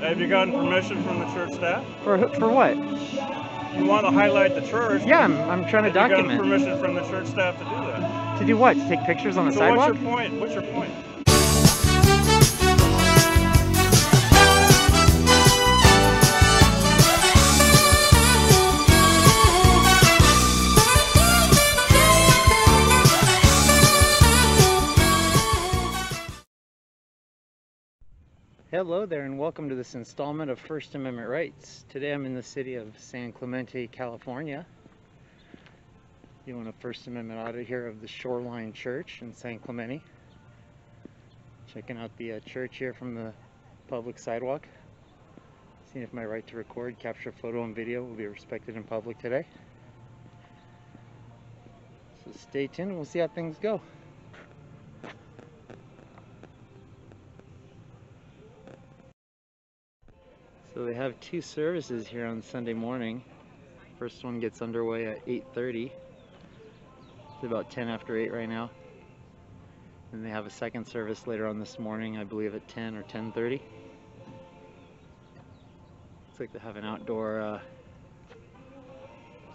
Have you gotten permission from the church staff? For for what? You want to highlight the church. Yeah, I'm, I'm trying to Have you gotten permission from the church staff to do that? To do what? To take pictures on the so sidewalk? what's your point? What's your point? Hello there, and welcome to this installment of First Amendment Rights. Today I'm in the city of San Clemente, California. Doing a First Amendment audit here of the Shoreline Church in San Clemente. Checking out the uh, church here from the public sidewalk. Seeing if my right to record, capture photo, and video will be respected in public today. So stay tuned, we'll see how things go. So they have two services here on Sunday morning. First one gets underway at 8.30. It's about 10 after 8 right now. And they have a second service later on this morning, I believe at 10 or 10.30. Looks like they have an outdoor uh,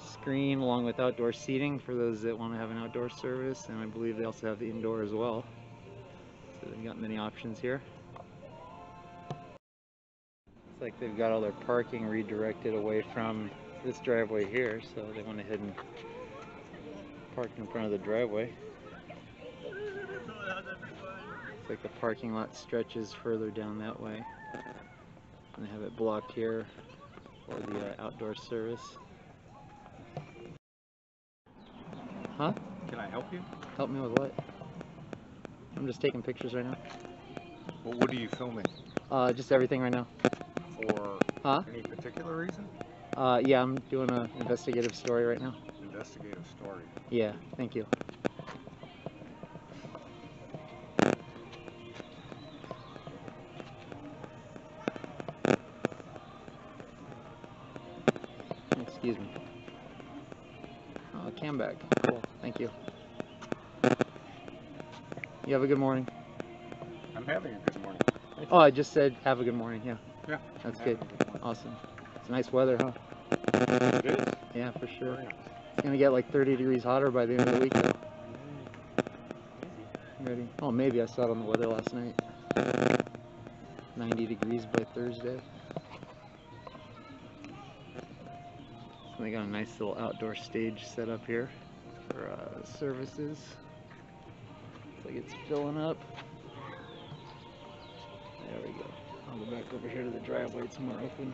screen along with outdoor seating for those that want to have an outdoor service. And I believe they also have the indoor as well. So they've got many options here. Like they've got all their parking redirected away from this driveway here, so they went ahead and parked in front of the driveway. Looks like the parking lot stretches further down that way. And they have it blocked here for the uh, outdoor service. Huh? Can I help you? Help me with what? I'm just taking pictures right now. Well, what are you filming? Uh, just everything right now. For Huh? any particular reason? Uh, yeah, I'm doing an investigative story right now. Investigative story. Yeah, thank you. Excuse me. Oh, cam bag. Cool. Thank you. You have a good morning. I'm having a good morning. Oh, I just said have a good morning. Yeah, Yeah. that's good. having a good morning. Awesome. It's nice weather, huh? It is. Yeah, for sure. It's gonna get like 30 degrees hotter by the end of the week. Though. Ready? Oh, maybe I saw it on the weather last night. 90 degrees by Thursday. So they got a nice little outdoor stage set up here for uh, services. Looks like it's filling up. There we go. I'll go back over here to the driveway. It's more open.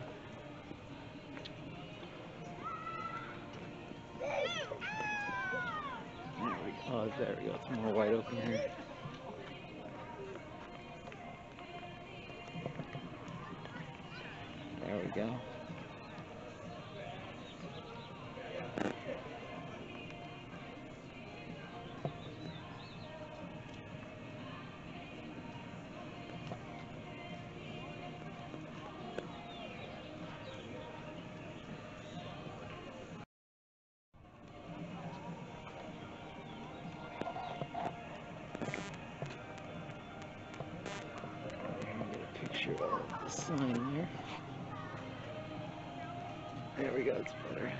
There we go. Oh, there we go. It's more wide open here. There we go. Picture of the sign here. There we go, it's better.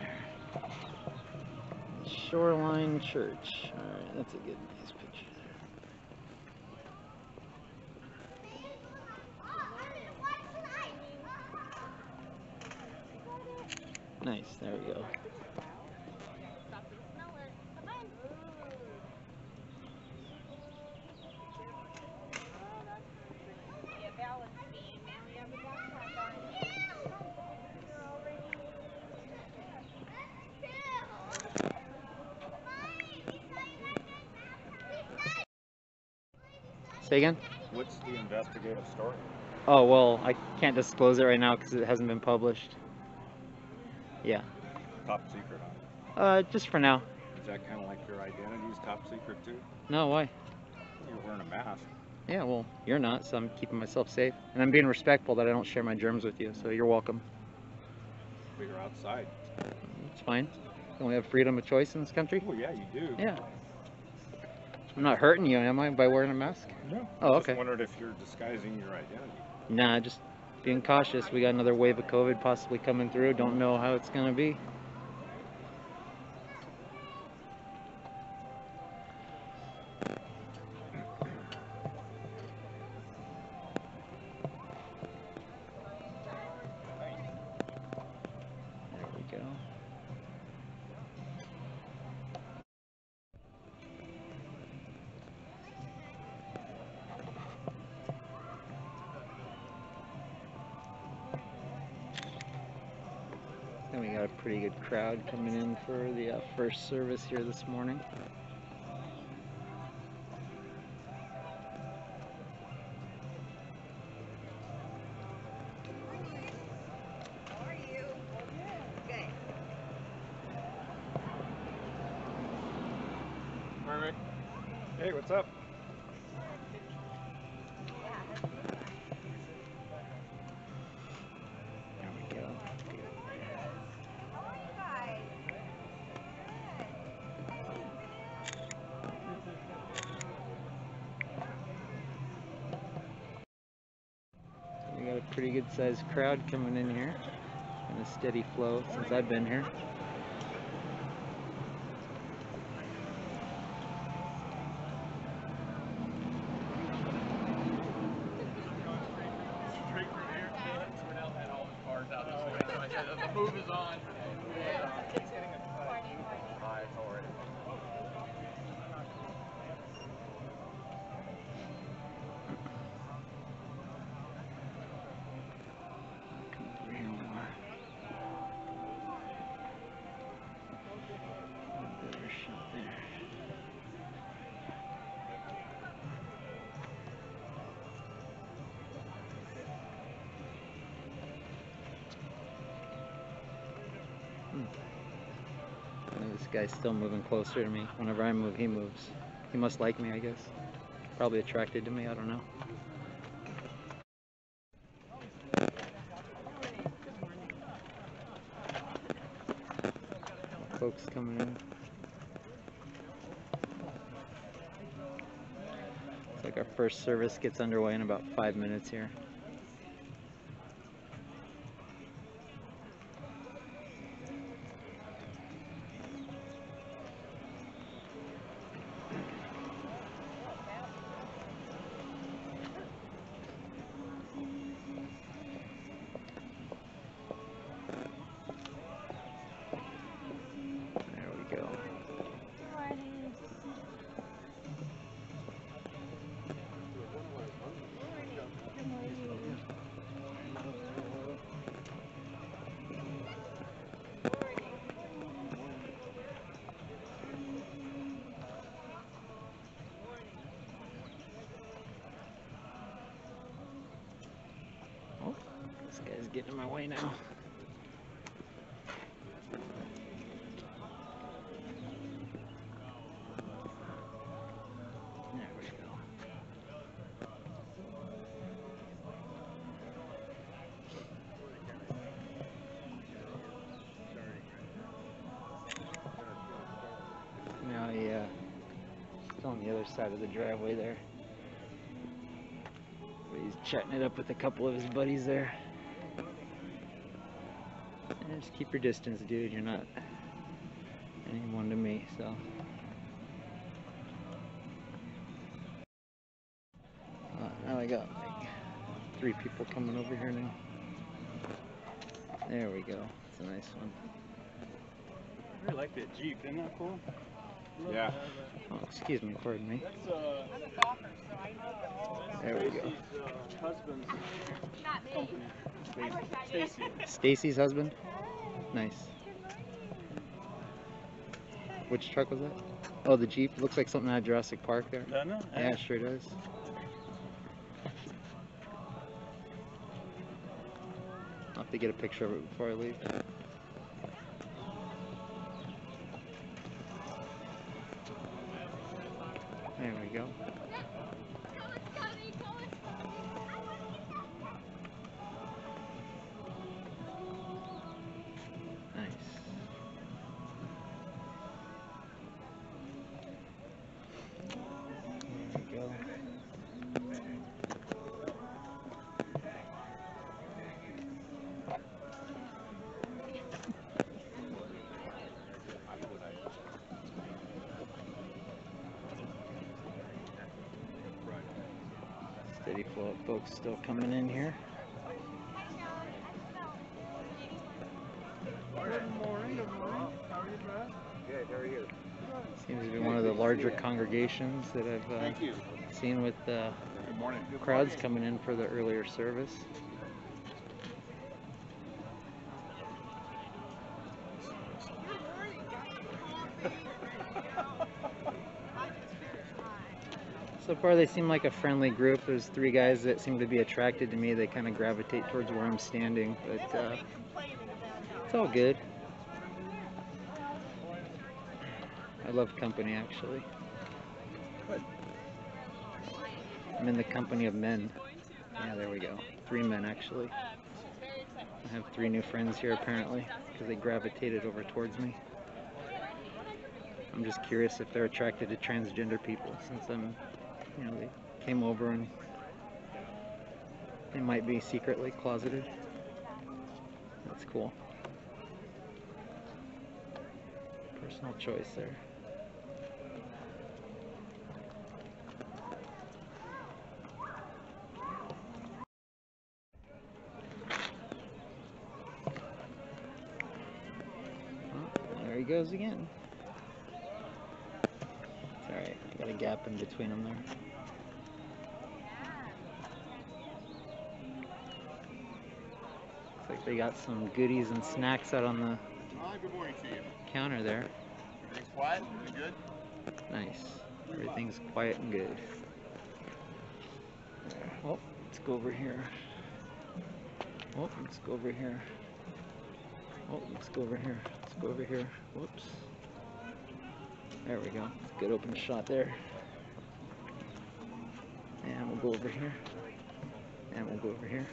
Shoreline Church. Alright, that's a good, nice picture there. Nice, there we go. Say again? What's the investigative story? Oh, well, I can't disclose it right now because it hasn't been published. Yeah. Top secret it. Uh, just for now. Is that kind of like your identity's top secret too? No, why? You're wearing a mask. Yeah, well, you're not, so I'm keeping myself safe. And I'm being respectful that I don't share my germs with you, so you're welcome. But you're outside. It's fine. Don't we have freedom of choice in this country? Oh yeah, you do. Yeah. I'm not hurting you, am I, by wearing a mask? No. Oh, Just okay. wondered if you're disguising your identity. Nah, just being cautious. We got another wave of COVID possibly coming through. Don't know how it's gonna be. For the uh, first service here this morning. Hey, what's up? Sized crowd coming in here. And a steady flow since I've been here. Come guy's still moving closer to me. Whenever I move, he moves. He must like me, I guess. Probably attracted to me, I don't know. Folks coming in. It's like our first service gets underway in about five minutes here. Getting in my way now. Uh, other side of the driveway there. He's chatting it up with a couple of his buddies there. And just keep your distance, dude. You're not anyone to me, so. Uh, now I got like three people coming over here now. There we go. It's a nice one. I really like that Jeep. Isn't that cool? Yeah. to have that. Oh, excuse me, pardon me. That's uh, I'm a golfer, so I know. There we go. Stacy's husband's Not me. company. I wish I did. Stacy. Stacy's husband? Nice. Which truck was that? Oh, the Jeep. Looks like something out of Jurassic Park there. Doesn't it? Yeah, sure does. I'll have to get a picture of it before I leave. Folks still coming in here. Good morning, good morning. How are you, Brad? Good, how are you? Seems to be one of the larger congregations that I've uh, seen with uh, crowds coming in for the earlier service. Far, they seem like a friendly group. There's three guys that seem to be attracted to me. They kind of gravitate towards where I'm standing, but uh, it's all good. I love company, actually. I'm in the company of men. Yeah, there we go. Three men, actually. I have three new friends here, apparently, because they gravitated over towards me. I'm just curious if they're attracted to transgender people, since I'm, you know, they came over and they might be secretly closeted. That's cool. Personal choice there. There he goes again. It's alright, got a gap in between them there. They got some goodies and snacks out on the Hi, good morning to you. counter there. Everything's quiet? You good? Nice. Everything's quiet and good. Oh, let's go over here. Oh, let's go over here. Oh, let's go over here. Let's go over here. Whoops. There we go. Good open shot there. And we'll go over here. And we'll go over here.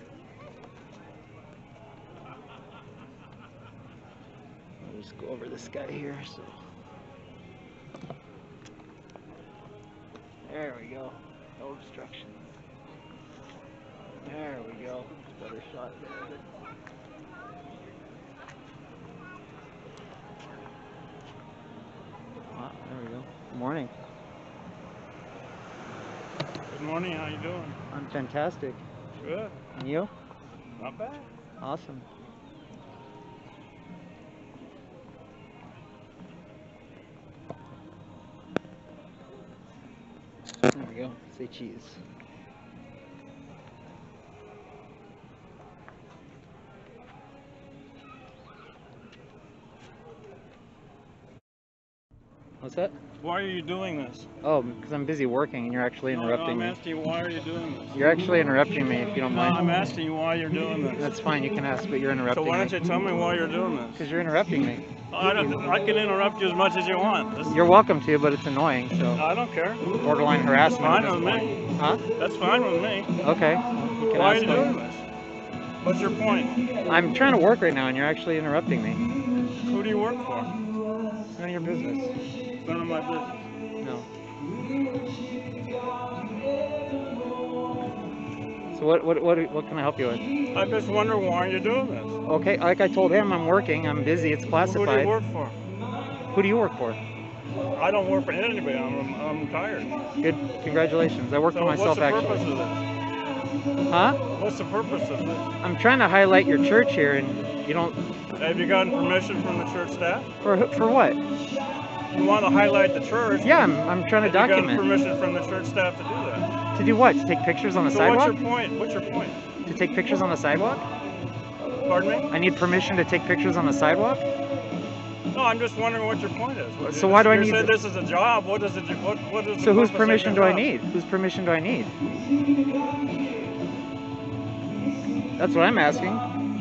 Just go over this guy here. So. There we go. No obstruction. There we go. Better shot there. Wow, there we go. Good Morning. Good morning, how you doing? I'm fantastic. Good. And you? Not bad. Awesome. There we go. Say cheese. What's that? Why are you doing this? Oh, because I'm busy working and you're actually No, no, interrupting I'm me. asking you, why are you doing this? You're actually interrupting me if you don't No, I'm asking you why you're doing this. That's fine, you can ask, but you're interrupting me. So why don't me. you tell me why you're doing this? Because you're interrupting me. I, don't, I can interrupt you as much as you want. This, You're welcome to, but it's annoying, so I don't care. borderline harassment. Fine with point. me. Huh? That's fine with me. Okay. Why are you doing this? What's your point? I'm trying to work right now, and you're actually interrupting me. Who do you work for? None of your business. None of my business. So what what what what can I help you with? I just wonder why you're doing this. Okay, like I told him, I'm working. I'm busy. It's classified. Who do you work for? Who do you work for? I don't work for anybody. I'm, I'm retired. Good. Congratulations. I work So for what's myself the purpose actually. of this? Huh? What's the purpose of this? I'm trying to highlight your church here, and you don't. Have you gotten permission from the church staff? For for what? You want to highlight the church? Yeah, I'm I'm trying to Have you gotten permission from the church staff to do that? To do what? To take pictures on the So sidewalk? what's your point? What's your point? To take pictures on the sidewalk? Pardon me? I need permission to take pictures on the sidewalk? No, I'm just wondering what your point is. What- So why do I you need said the- this is a job. What is it? What what is? So whose permission do your I need? Whose permission do I need? That's what I'm asking.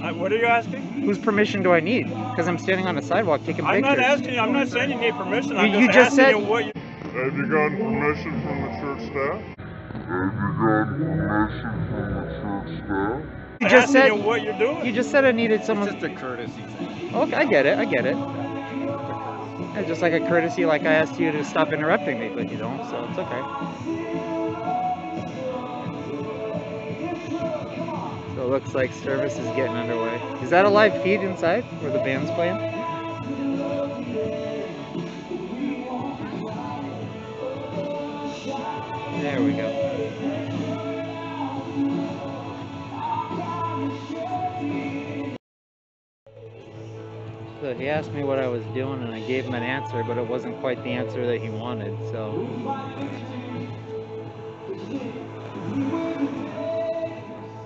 I, what are you asking? Whose permission do I need? Because I'm standing on a sidewalk taking pictures. I'm not asking you. I'm not saying you need permission. I'm You- you just, just asking said- you what you. Have you gotten permission from the church staff? Have you gotten permission from the church staff? You just said you what you're doing. you just said I needed someone. It's just a courtesy thing. Okay, I get it. I get it. It's just like a courtesy, like I asked you to stop interrupting me, but you don't, so it's okay. So it looks like service is getting underway. Is that a live feed inside where the band's playing? There we go. So he asked me what I was doing and I gave him an answer, but it wasn't quite the answer that he wanted, so...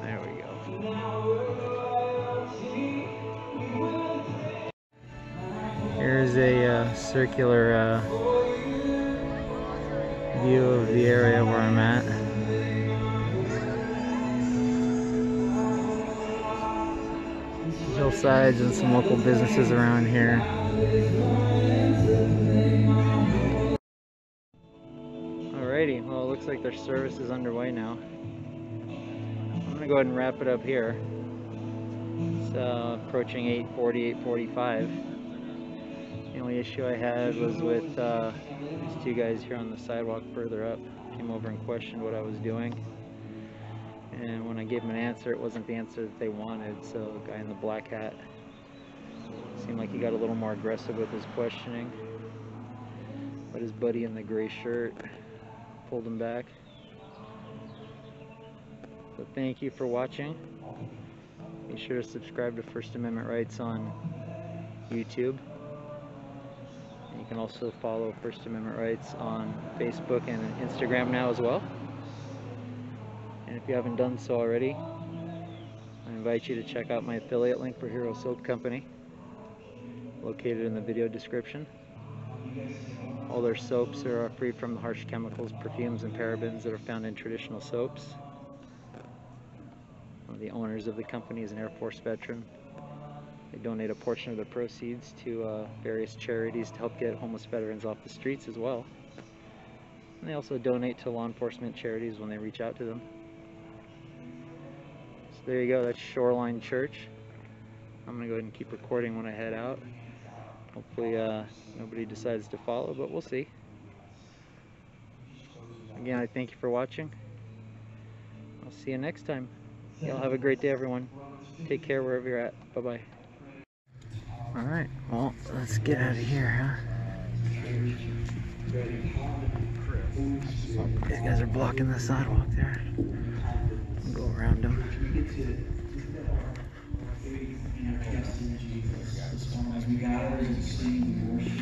There we go. Here's a uh, circular uh, view of the area where I'm at. Hillsides and some local businesses around here. Alrighty, well it looks like their service is underway now. I'm gonna go ahead and wrap it up here. It's uh, approaching 8:40, 8:45. The only issue I had was with uh, these two guys here on the sidewalk further up. Came over and questioned what I was doing. And when I gave them an answer, it wasn't the answer that they wanted. So the guy in the black hat seemed like he got a little more aggressive with his questioning. But his buddy in the gray shirt pulled him back. So thank you for watching. Be sure to subscribe to First Amendment Rights on YouTube. Can also follow First Amendment Rights on Facebook and Instagram now as well. And if you haven't done so already, I invite you to check out my affiliate link for Hero Soap Company, located in the video description. All their soaps are free from the harsh chemicals, perfumes, and parabens that are found in traditional soaps. One of the owners of the company is an Air Force veteran. They donate a portion of the proceeds to uh, various charities to help get homeless veterans off the streets as well. And they also donate to law enforcement charities when they reach out to them. So there you go, that's Shoreline Church. I'm gonna go ahead and keep recording when I head out. Hopefully uh, nobody decides to follow, but we'll see. Again, I thank you for watching. I'll see you next time. Y'all have a great day, everyone. Take care wherever you're at. Bye-bye. Alright, well, let's get out of here, huh? Oh, these guys are blocking the sidewalk there. I'll go around them. We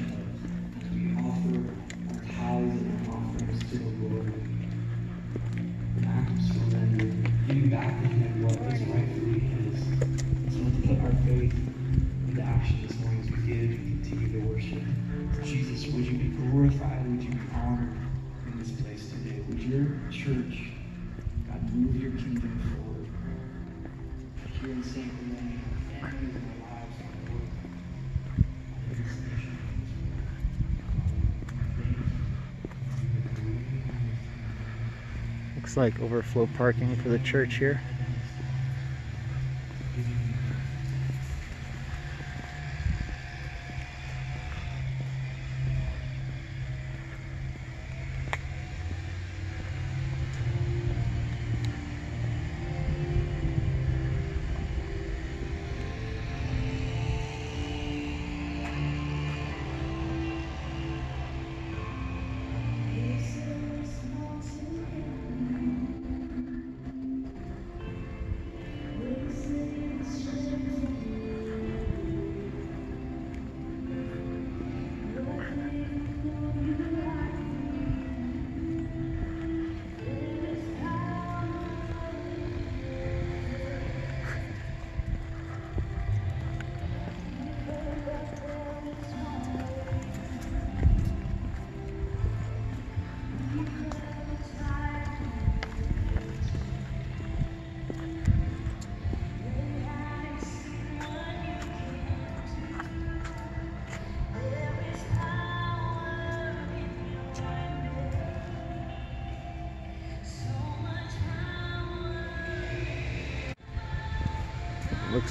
action this morning as we give and continue to worship. Jesus, would you be glorified? Would you be honored in this place today? Would your church, God, move your kingdom forward here in San Clemente, our lives. Looks like overflow parking for the church here.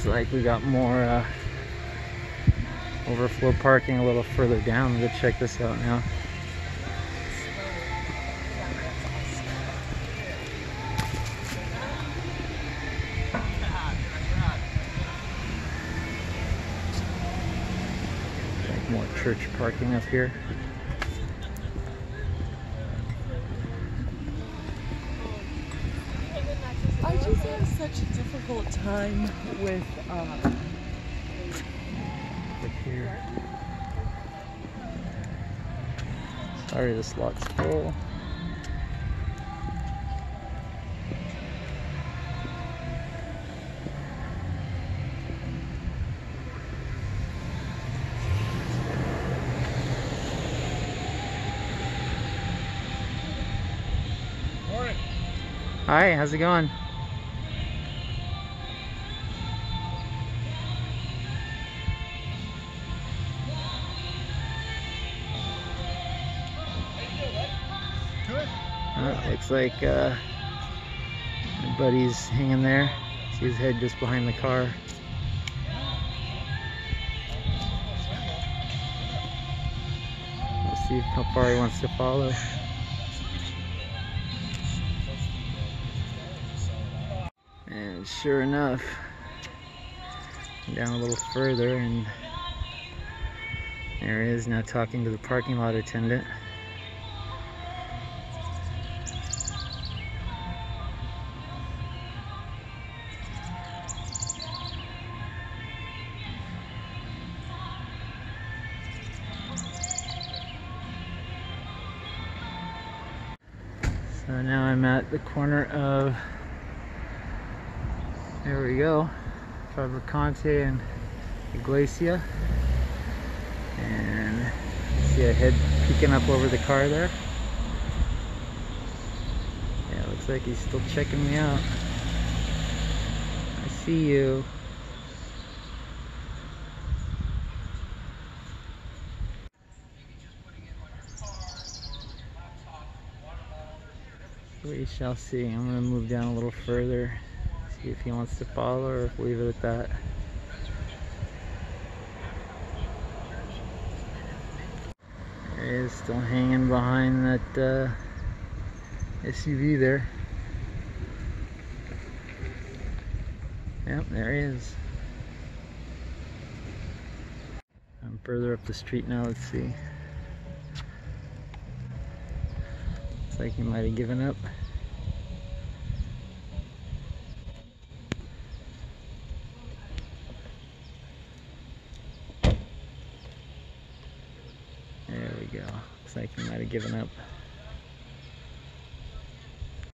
Like we got more uh, overflow parking a little further down. Let's check this out now. Like more church parking up here. I just have such a difficult time with uh, traffic here. Sorry, this lot's full. Hi, how's it going? Looks like uh, my buddy's hanging there. See his head just behind the car. Let's see how far he wants to follow. And sure enough, down a little further and there he is now talking to the parking lot attendant. Now I'm at the corner of, there we go, Fabricante and Iglesia. And see a head peeking up over the car there. Yeah, looks like he's still checking me out. I see you. Shall see. I'm gonna move down a little further, see if he wants to follow or leave it at that. There he is, still hanging behind that uh, SUV there. Yep, there he is. I'm further up the street now, let's see. Looks like he might have given up. He might have given up.